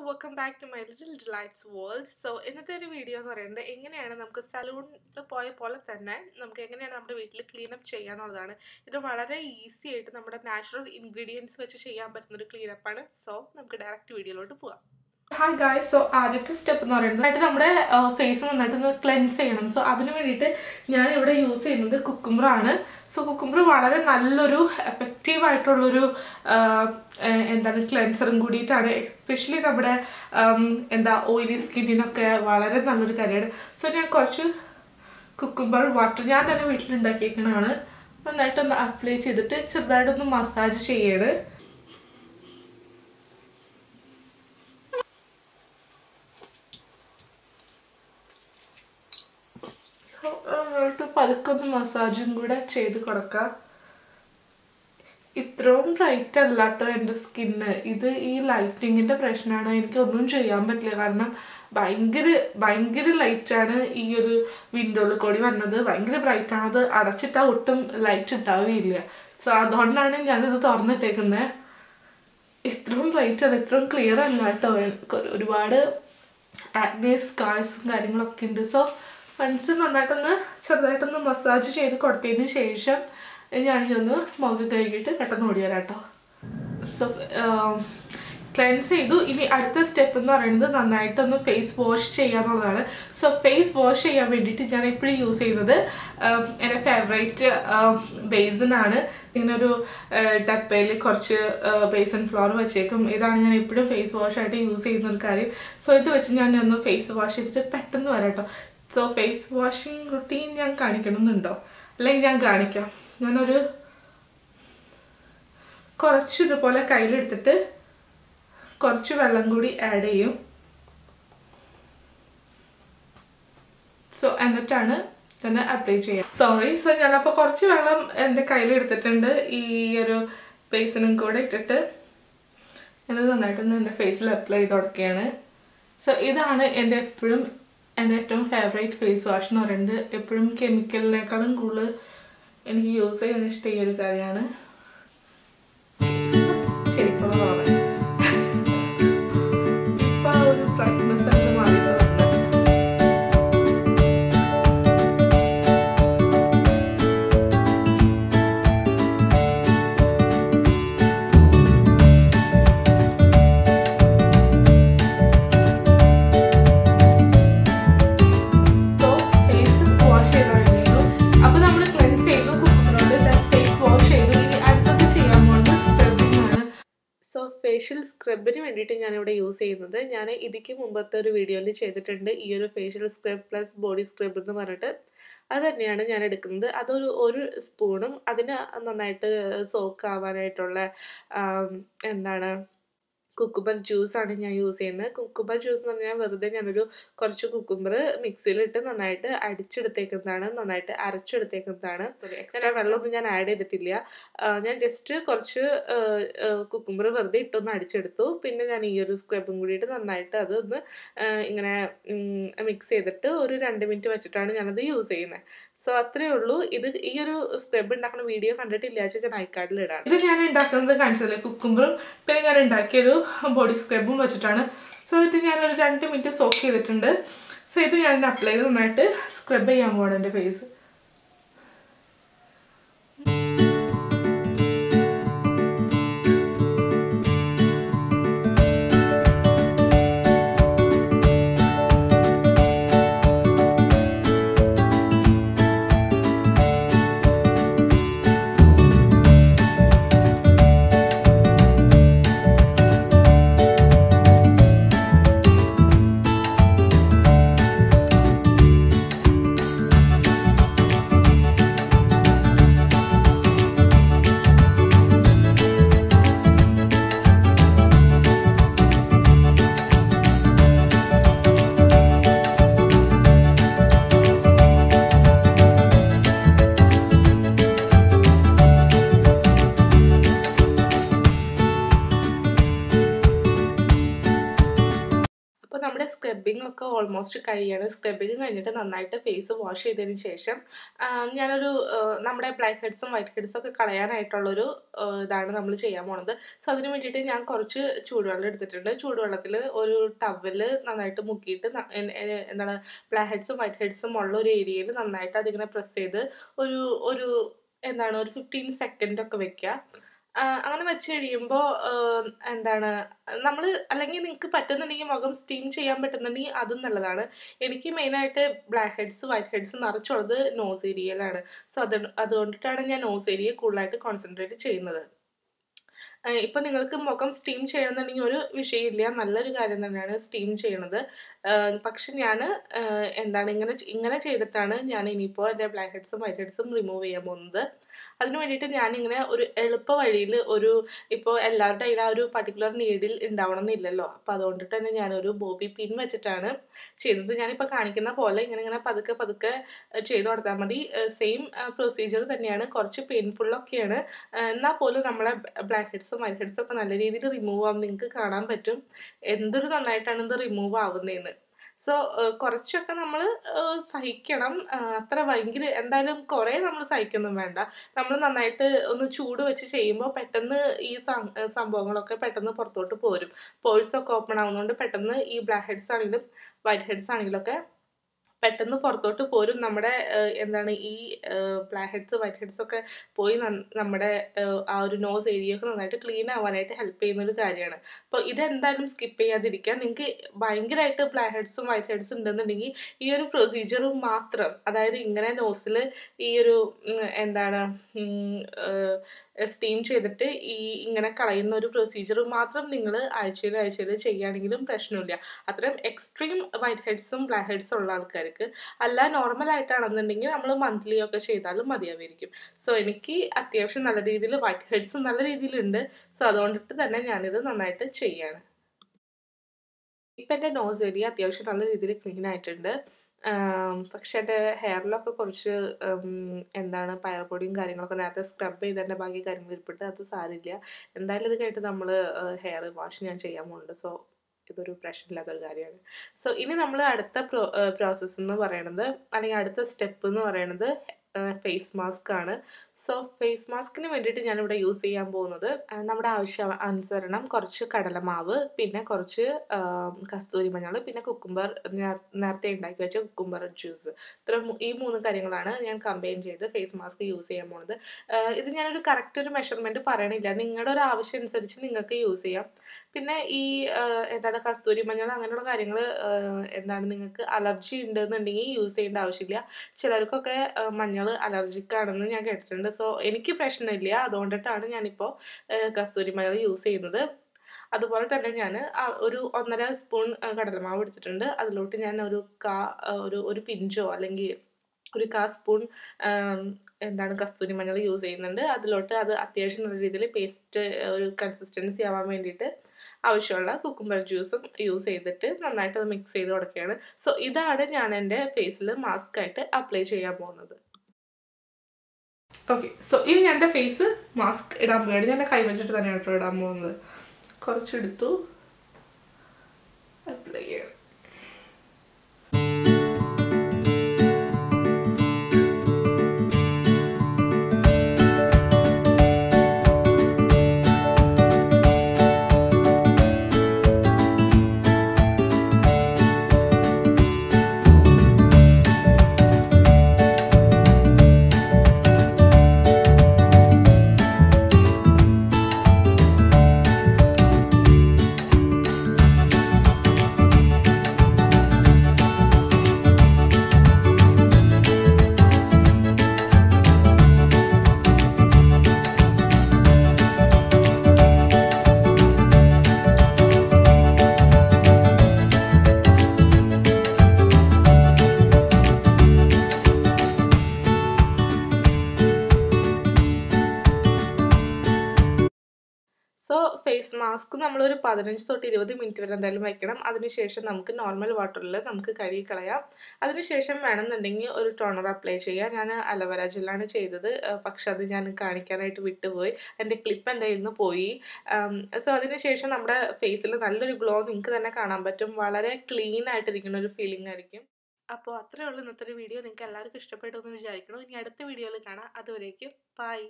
Welcome back to my little delights world so ഇന്നത്തെ ഒരു video എന്ന് പറയുന്നത് എങ്ങനെയാണ് നമുക്ക് സലൂണിൽ പോയ പോലെ തന്നെ നമുക്ക് എങ്ങനെയാണ് നമ്മുടെ വീട്ടിൽ ക്ലീനപ്പ് ചെയ്യാന്നുള്ളതാണ്. ഇത് വളരെ ഈസി ആയിട്ട് നമ്മുടെ നാച്ചുറൽ ഇൻഗ്രീഡിയൻസ് വെച്ച് ചെയ്യാൻ പറ്റുന്ന ഒരു ക്ലീനപ്പാണ് സോ നമുക്ക് ഡയറക്റ്റ് വീഡിയോയിലോട്ട് പോവാം. ഹായ് ഗായ്സ് സോ ആദ്യത്തെ സ്റ്റെപ്പ് എന്ന് പറയുന്നത് ആയിട്ട് നമ്മുടെ ഫേസ് നന്നായിട്ട് ഒന്ന് ക്ലെൻസ് ചെയ്യണം. സോ അതിന് വേണ്ടിയിട്ട് ഞാൻ ഇവിടെ യൂസ് ചെയ്യുന്നത് കുക്കുംബറാണ് സോ കുക്കുംബർ വളരെ നല്ലൊരു എഫക്റ്റീവ് ആയിട്ടുള്ളൊരു എന്താണ് ക്ലെൻസറും കൂടിയിട്ടാണ്. എസ്പെഷ്യലി നമ്മുടെ എന്താ ഓയിലി സ്കിന്നിനൊക്കെ വളരെ നല്ലൊരു കാര്യമാണ്. സോ ഞാൻ കുറച്ച് കുക്കുംബർ വാട്ടർ ഞാൻ തന്നെ വീട്ടിലുണ്ടാക്കിയേക്കണതാണ്. നന്നായിട്ടൊന്ന് അപ്ലൈ ചെയ്തിട്ട് ചെറുതായിട്ടൊന്ന് മസാജ് ചെയ്യണ് നന്നായിട്ട് പതുക്കൊന്ന് മസാജും കൂടെ ചെയ്ത് കൊടുക്കാം. ഇത്രയും ബ്രൈറ്റ് അല്ല കേട്ടോ എന്റെ സ്കിന്ന് ഇത് ഈ ലൈറ്റിങ്ങിന്റെ പ്രശ്നമാണ് എനിക്കൊന്നും ചെയ്യാൻ പറ്റില്ല. കാരണം ഭയങ്കര ഭയങ്കര ലൈറ്റാണ് ഈ ഒരു വിൻഡോയിൽ കൂടി വന്നത്. ഭയങ്കര ബ്രൈറ്റാണ് അത് അടച്ചിട്ടാൽ ഒട്ടും ലൈറ്റ് ഉണ്ടാവുകയില്ല. സോ അതുകൊണ്ടാണ് ഞാനിത് തുറന്നിട്ടേക്കുന്നത് ഇത്രയും ബ്രൈറ്റ് അല്ല ഇത്രയും ക്ലിയർ അല്ല കേട്ടോ. ഒരുപാട് ആക്നേസ് സ്കാർസും കാര്യങ്ങളൊക്കെ ഉണ്ട്. സോ ഫ്രണ്ട്സ് നന്നായിട്ടൊന്ന് ചെറുതായിട്ടൊന്ന് മസാജ് ചെയ്ത് കൊടുത്തതിന് ശേഷം ഞാനിതൊന്ന് മുഖം കഴുകിയിട്ട് പെട്ടെന്ന് ഓടി വരാം കേട്ടോ. സോ ക്ലെൻസ് ചെയ്തു. ഇനി അടുത്ത സ്റ്റെപ്പ് എന്ന് പറയുന്നത് നന്നായിട്ടൊന്ന് ഫേസ് വാഷ് ചെയ്യാന്നുള്ളതാണ്. സോ ഫേസ് വാഷ് ചെയ്യാൻ വേണ്ടിയിട്ട് ഞാൻ എപ്പോഴും യൂസ് ചെയ്യുന്നത് എന്റെ ഫേവറേറ്റ് ബേസിനാണ് ഇങ്ങനെ ഒരു ഡപ്പയിൽ കുറച്ച് ബേസൺ ഫ്ലോർ വെച്ചേക്കും. ഇതാണ് ഞാൻ എപ്പോഴും ഫേസ് വാഷ് ആയിട്ട് യൂസ് ചെയ്യുന്ന ഒരു കാര്യം. സോ ഇത് വെച്ച് ഞാൻ ഒന്ന് ഫേസ് വാഷ് ചെയ്തിട്ട് പെട്ടെന്ന് വരാം കേട്ടോ. സോ ഫേസ് വാഷിംഗ് റുട്ടീൻ ഞാൻ കാണിക്കണമെന്നുണ്ടോ? അല്ലെങ്കിൽ ഞാൻ കാണിക്കാം. ഞാനൊരു കുറച്ച് ഇതുപോലെ കയ്യിലെടുത്തിട്ട് കുറച്ച് വെള്ളം കൂടി ആഡ് ചെയ്യും. സോ എന്നിട്ടാണ് തന്നെ അപ്ലൈ ചെയ്യാം സോറി സോ ഞാനപ്പോൾ കുറച്ച് വെള്ളം എന്റെ കയ്യിലെടുത്തിട്ടുണ്ട്. ഈ ഒരു ഫേസിനും കൂടെ ഇട്ടിട്ട് ഞാനത് നന്നായിട്ടൊന്ന് എന്റെ ഫേസിൽ അപ്ലൈ ചെയ്ത് കൊടുക്കുകയാണ്. സോ ഇതാണ് എന്റെ എപ്പോഴും എന്റെ ഏറ്റവും ഫേവറേറ്റ് ഫേസ് വാഷ് എന്ന് പറയുന്നത് എപ്പോഴും കെമിക്കലിനേക്കാളും കൂടുതൽ എനിക്ക് യൂസ് ചെയ്യാൻ ഇഷ്ടം ഈ ഒരു കാര്യമാണ്. ശരിക്കുള്ള സ്ക്രബിന് വേണ്ടിയിട്ട് ഞാനിവിടെ യൂസ് ചെയ്യുന്നത്. ഞാൻ ഇതിക്ക് മുമ്പത്തെ ഒരു വീഡിയോയിൽ ചെയ്തിട്ടുണ്ട്. ഈ ഒരു facial scrub plus body scrub എന്ന് പറഞ്ഞിട്ട്. അത് തന്നെയാണ് ഞാൻ എടുക്കുന്നത്. അതൊരു ഒരു സ്പൂണും അതിന് നന്നായിട്ട് സോക്ക് ആവാനായിട്ടുള്ള എന്താണ് കുക്കുംബർ ജ്യൂസാണ് ഞാൻ യൂസ് ചെയ്യുന്നത്. കുക്കുംബർ ജ്യൂസ് എന്ന് പറഞ്ഞാൽ വെറുതെ ഞാനൊരു കുറച്ച് കുക്കുംബർ മിക്സിയിലിട്ട് നന്നായിട്ട് അടിച്ചെടുത്തേക്കുന്നതാണ്. നന്നായിട്ട് അരച്ചെടുത്തേക്കുന്നതാണ്. സോറി എക്സ്ട്രാ വെള്ളമൊന്നും ഞാൻ ആഡ് ചെയ്തിട്ടില്ല. ഞാൻ ജസ്റ്റ് കുറച്ച് കുക്കുംബർ വെറുതെ ഇട്ടൊന്ന് അടിച്ചെടുത്തു. പിന്നെ ഞാൻ ഈ ഒരു സ്ക്രബും കൂടിയിട്ട് നന്നായിട്ട് അതൊന്ന് ഇങ്ങനെ മിക്സ് ചെയ്തിട്ട് ഒരു രണ്ട് മിനിറ്റ് വെച്ചിട്ടാണ് ഞാനത് യൂസ് ചെയ്യുന്നത് സോ അത്രേ ഉള്ളൂ. ഇത് ഈ ഒരു സ്ക്രബ് ഉണ്ടാക്കുന്ന വീഡിയോ കണ്ടിട്ടില്ല ഞാൻ ഐക്കാർഡിൽ ഇടാം ഇത് ഞാൻ ഉണ്ടാക്കുന്നത് കാണിച്ചതല്ലേ? കുക്കുംബറും പിന്നെ ഞാൻ ഉണ്ടാക്കിയൊരു ബോഡി സ്ക്രബും വെച്ചിട്ടാണ്. സോ ഇത് ഞാനൊരു രണ്ട് മിനിറ്റ് സോക്ക് ചെയ്തിട്ടുണ്ട്. സോ ഇത് ഞാൻ അപ്ലൈ ചെയ്ത് നന്നായിട്ട് സ്ക്രബ് ചെയ്യാൻ പോകണം എന്റെ ഫേസ് സ്ക്രബിംഗ് ഒക്കെ ഓൾമോസ്റ്റ് കഴിയാണ്. സ്ക്രബിംഗ് കഴിഞ്ഞിട്ട് നന്നായിട്ട് ഫേസ് വാഷ് ചെയ്തതിന് ശേഷം ഞാനൊരു നമ്മുടെ ബ്ലാക്ക് ഹെഡ്സും വൈറ്റ് ഹെഡ്സും ഒക്കെ കളയാനായിട്ടുള്ളൊരു ഇതാണ് നമ്മൾ ചെയ്യാൻ പോണത്. സോ അതിന് വേണ്ടിയിട്ട് ഞാൻ കുറച്ച് ചൂടുവെള്ളം എടുത്തിട്ടുണ്ട്. ചൂടുവെള്ളത്തിൽ ഒരു ടവൽ നന്നായിട്ട് മുക്കിയിട്ട് എന്താണ് ബ്ലാക്ക് ഹെഡ്സും വൈറ്റ് ഹെഡ്സും ഉള്ള ഒരു ഏരിയയിൽ നന്നായിട്ട് അതിങ്ങനെ പ്രസ് ചെയ്ത് ഒരു ഒരു എന്താണ് ഒരു ഫിഫ്റ്റീൻ സെക്കൻഡ് ഒക്കെ വെക്കുക. അങ്ങനെ വെച്ച് കഴിയുമ്പോൾ എന്താണ് നമ്മൾ അല്ലെങ്കിൽ നിങ്ങൾക്ക് പറ്റുന്നുണ്ടെങ്കിൽ മുഖം സ്റ്റീം ചെയ്യാൻ പറ്റുന്നുണ്ടെങ്കിൽ അതും നല്ലതാണ്. എനിക്ക് മെയിനായിട്ട് ബ്ലാക്ക് ഹെഡ്സ് വൈറ്റ് ഹെഡ്സ് നിറച്ചുള്ളത് നോസ് ഏരിയയിലാണ് സോ അത് അതുകൊണ്ടിട്ടാണ് ഞാൻ നോസ് ഏരിയ കൂടുതലായിട്ട് കോൺസെൻട്രേറ്റ് ചെയ്യുന്നത്. ഇപ്പൊ നിങ്ങൾക്ക് മുഖം സ്റ്റീം ചെയ്യണമെന്നുണ്ടെങ്കിൽ ഒരു വിഷയമില്ല നല്ലൊരു കാര്യം തന്നെയാണ് സ്റ്റീം ചെയ്യണത്. പക്ഷെ ഞാൻ എന്താണ് ഇങ്ങനെ ഇങ്ങനെ ചെയ്തിട്ടാണ് ഞാൻ ഇനിയിപ്പോൾ എന്റെ ബ്ലാക്ക് ഹെഡ്സും വൈറ്റ് ഹെഡ്സും റിമൂവ് ചെയ്യാൻ പോകുന്നത്. അതിന് വേണ്ടിയിട്ട് ഞാനിങ്ങനെ ഒരു എളുപ്പ വഴിയിൽ ഒരു ഇപ്പോൾ എല്ലാവരുടെ കയ്യിൽ ആ ഒരു പർട്ടിക്കുലർ നീഡിൽ ഉണ്ടാവണം എന്നില്ലല്ലോ അപ്പോൾ അതുകൊണ്ട് തന്നെ ഞാനൊരു ബോബി പിൻ വെച്ചിട്ടാണ് ചെയ്തത് ഞാനിപ്പോൾ കാണിക്കുന്ന പോലെ ഇങ്ങനെ ഇങ്ങനെ പതുക്കെ പതുക്കെ ചെയ്ത് കൊടുത്താൽ മതി. സെയിം പ്രൊസീജിയർ തന്നെയാണ്. കുറച്ച് പെയിൻഫുള്ളൊക്കെയാണ് എന്നാൽ പോലും നമ്മളെ ബ്ലാക്ക് ഹെഡ്സും വൈറ്റ് ഹെഡ്സും ഒക്കെ നല്ല രീതിയിൽ റിമൂവ് ആവും. നിങ്ങൾക്ക് കാണാൻ പറ്റും. എന്തൊരു നന്നായിട്ടാണ് ഇത് റിമൂവ് ആവുന്നതെന്ന് സോ കുറച്ചൊക്കെ നമ്മൾ സഹിക്കണം. അത്ര ഭയങ്കര എന്തായാലും കുറേ നമ്മൾ സഹിക്കൊന്നും വേണ്ട. നമ്മൾ നന്നായിട്ട് ഒന്ന് ചൂട് വെച്ച് ചെയ്യുമ്പോൾ പെട്ടെന്ന് ഈ സംഭവങ്ങളൊക്കെ പെട്ടെന്ന് പുറത്തോട്ട് പോരും. പോഴ്സൊക്കെ ഓപ്പൺ ആവുന്നതുകൊണ്ട് പെട്ടെന്ന് ഈ ബ്ലാക്ക് ഹെഡ്സ് ആണെങ്കിലും വൈറ്റ് ഹെഡ്സ് ആണെങ്കിലും ഒക്കെ പെട്ടെന്ന് പുറത്തോട്ട് പോരും. നമ്മുടെ എന്താണ് ഈ ബ്ലാക്ക് ഹെഡ്സ് വൈറ്റ് ഹെഡ്സ് ഒക്കെ പോയി നമ്മുടെ ആ ഒരു നോസ് ഏരിയ ഒക്കെ നന്നായിട്ട് ക്ലീൻ ആവാനായിട്ട് ഹെൽപ്പ് ചെയ്യുന്ന ഒരു കാര്യമാണ്. അപ്പോൾ ഇതെന്തായാലും സ്കിപ്പ് ചെയ്യാതിരിക്കുക. നിങ്ങൾക്ക് ഭയങ്കരമായിട്ട് ബ്ലാക്ക് ഹെഡ്സും വൈറ്റ് ഹെഡ്സും ഉണ്ടെന്നുണ്ടെങ്കിൽ ഈ ഒരു പ്രൊസീജിയർ മാത്രം അതായത് ഇങ്ങനെ നോസിൽ ഈ ഒരു എന്താണ് സ്റ്റീം ചെയ്തിട്ട് ഈ ഇങ്ങനെ കളയുന്ന ഒരു പ്രൊസീജിയർ മാത്രം നിങ്ങൾ ആഴ്ചയിൽ ആഴ്ചയിൽ ചെയ്യുകയാണെങ്കിലും പ്രശ്നമില്ല. അത്രയും എക്സ്ട്രീം വൈറ്റ് ഹെഡ്സും ബ്ലാക്ക് ഹെഡ്സും ഉള്ള ആൾക്കാർക്ക് അല്ല നോർമൽ ആയിട്ടാണെന്നുണ്ടെങ്കിൽ നമ്മൾ മന്ത്ലി ഒക്കെ ചെയ്താലും മതിയാവുമായിരിക്കും. സോ എനിക്ക് അത്യാവശ്യം നല്ല രീതിയിൽ വൈറ്റ് ഹെഡ്സും നല്ല രീതിയിലുണ്ട്. സോ അതുകൊണ്ടിട്ട് തന്നെ ഞാനിത് നന്നായിട്ട് ചെയ്യാണ്. ഇപ്പം എന്റെ നോസ് ഏരിയ അത്യാവശ്യം നല്ല രീതിയിൽ ക്ലീൻ ആയിട്ടുണ്ട്. പക്ഷെ എന്റെ ഹെയറിലൊക്കെ കുറച്ച് എന്താണ് പയർപ്പൊടിയും കാര്യങ്ങളൊക്കെ നേരത്തെ സ്ക്രബ് ചെയ്ത് തന്നെ ബാക്കി കാര്യങ്ങൾ ഇരിപ്പിട്ട് അത് സാരില്ല. എന്തായാലും ഇത് കഴിഞ്ഞിട്ട് നമ്മൾ ഹെയർ വാഷ് ഞാൻ ചെയ്യാൻ പോകുന്നുണ്ട് സോ ഇതൊരു പ്രശ്നമില്ലാത്തൊരു കാര്യമാണ്. സോ ഇനി നമ്മൾ അടുത്ത പ്രോ പ്രോസസ്സ് എന്ന് പറയണത് അല്ലെങ്കിൽ അടുത്ത സ്റ്റെപ്പ് എന്ന് പറയണത് ഫേസ് മാസ്ക് ആണ്. സോ ഫേസ് മാസ്കിന് വേണ്ടിയിട്ട് ഞാനിവിടെ യൂസ് ചെയ്യാൻ പോകുന്നത് നമ്മുടെ ആവശ്യ അനുസരണം കുറച്ച് കടലമാവ് പിന്നെ കുറച്ച് കസ്തൂരി മഞ്ഞൾ പിന്നെ കുക്കുംബർ നേരത്തെ ഉണ്ടാക്കി വെച്ച കുക്കുംബർ ജ്യൂസ് ഇത്ര ഈ മൂന്ന് കാര്യങ്ങളാണ് ഞാൻ കമ്പൈൻ ചെയ്ത് ഫേസ് മാസ്ക് യൂസ് ചെയ്യാൻ പോകുന്നത്. ഇത് ഞാനൊരു കറക്റ്റ് ഒരു മെഷർമെന്റ് പറയണില്ല. നിങ്ങളുടെ ഒരു ആവശ്യം അനുസരിച്ച് നിങ്ങൾക്ക് യൂസ് ചെയ്യാം. പിന്നെ ഈ എന്താണ് കസ്തൂരി മഞ്ഞൾ അങ്ങനെയുള്ള കാര്യങ്ങൾ എന്താണ് നിങ്ങൾക്ക് അലർജി ഉണ്ടെന്നുണ്ടെങ്കിൽ യൂസ് ചെയ്യേണ്ട ആവശ്യമില്ല. ചിലർക്കൊക്കെ മഞ്ഞൾ അലർജിക്കാണെന്ന് ഞാൻ കേട്ടിട്ടുണ്ട്. സോ എനിക്ക് പ്രശ്നമില്ല. അതുകൊണ്ടിട്ടാണ് ഞാനിപ്പോൾ കസ്തൂരി മഞ്ഞൾ യൂസ് ചെയ്യുന്നത്. അതുപോലെ തന്നെ ഞാൻ ഒരു ഒന്നര സ്പൂൺ കടലമാവ് എടുത്തിട്ടുണ്ട്. അതിലോട്ട് ഞാൻ ഒരു കാ ഒരു ഒരു പിഞ്ചോ അല്ലെങ്കിൽ ഒരു കാ സ്പൂൺ എന്താണ് കസ്തൂരി മഞ്ഞൾ യൂസ് ചെയ്യുന്നുണ്ട്. അതിലോട്ട് അത് അത്യാവശ്യം നല്ല രീതിയിൽ പേസ്റ്റ് ഒരു കൺസിസ്റ്റൻസി ആവാൻ വേണ്ടിയിട്ട് ആവശ്യമുള്ള കുക്കുംബർ ജ്യൂസും യൂസ് ചെയ്തിട്ട് നന്നായിട്ട് അത് മിക്സ് ചെയ്ത് കൊടുക്കുകയാണ്. സോ ഇതാണ് ഞാൻ എന്റെ ഫേസിൽ മാസ്ക് ആയിട്ട് അപ്ലൈ ചെയ്യാൻ പോകുന്നത്. ഓക്കെ സോ ഇനി ഞാൻ എന്റെ ഫേസ് മാസ്ക് ഇടാൻ പോവുകയാണ് ഞാൻ എന്റെ കൈ വെച്ചിട്ട് തന്നെയാണ് കേട്ടോ ഇടാൻ പോകുന്നത്. കുറച്ചെടുത്തു അപ്ലൈ ചെയ്യണം ഫേസ് മാസ്ക് നമ്മളൊരു പതിനഞ്ച് തൊട്ട് ഇരുപത് മിനിറ്റ് വരെ എന്തായാലും വയ്ക്കണം. അതിനുശേഷം നമുക്ക് നോർമൽ വാട്ടറിൽ നമുക്ക് കഴുകി കളയാം അതിനുശേഷം വേണമെന്നുണ്ടെങ്കിൽ ഒരു ടോണർ അപ്ലൈ ചെയ്യാം. ഞാൻ അലവര ജെല്ലാണ് ചെയ്തത്. പക്ഷെ അത് ഞാൻ കാണിക്കാനായിട്ട് വിട്ടുപോയി. എന്റെ ക്ലിപ്പ് എന്തായിരുന്നു? പോയി. സോ അതിനുശേഷം നമ്മുടെ ഫേസിൽ നല്ലൊരു ഗ്ലോ നിങ്ങൾക്ക് തന്നെ കാണാൻ പറ്റും. വളരെ ക്ലീൻ ആയിട്ടിരിക്കുന്ന ഒരു ഫീലിംഗ് ആയിരിക്കും. അപ്പോൾ അത്രേ ഉള്ളൂ ഇന്നത്തെ ഒരു വീഡിയോ നിങ്ങൾക്ക് എല്ലാവർക്കും ഇഷ്ടപ്പെട്ടു എന്ന് വിചാരിക്കണം ഇനി അടുത്ത വീഡിയോയിൽ കാണാം. അതുവരേക്കും ബൈ